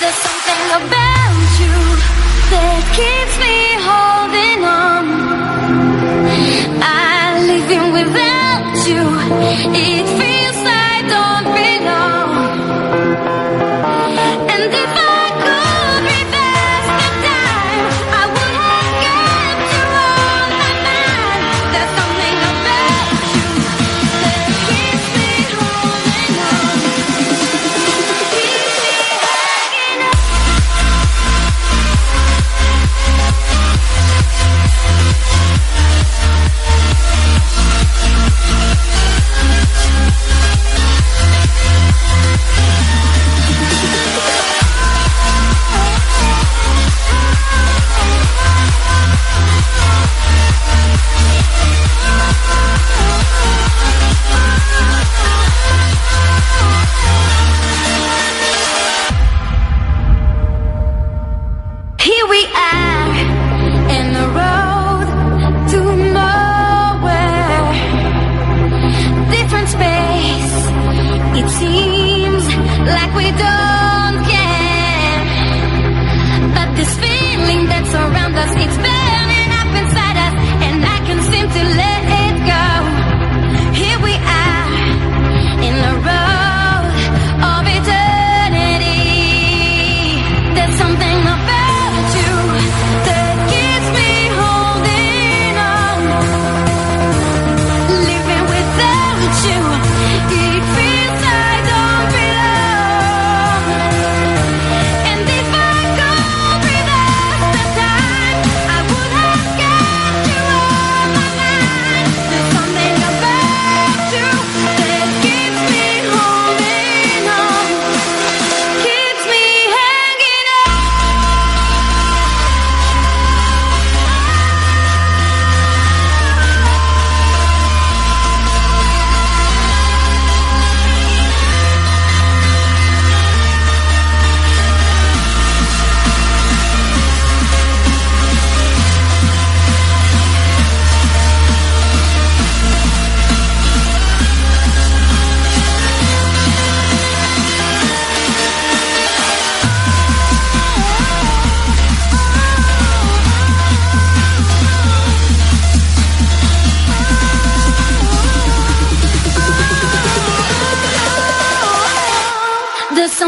There's something about you that keeps me holding on. I'm living without you. It feels like don't.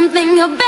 something about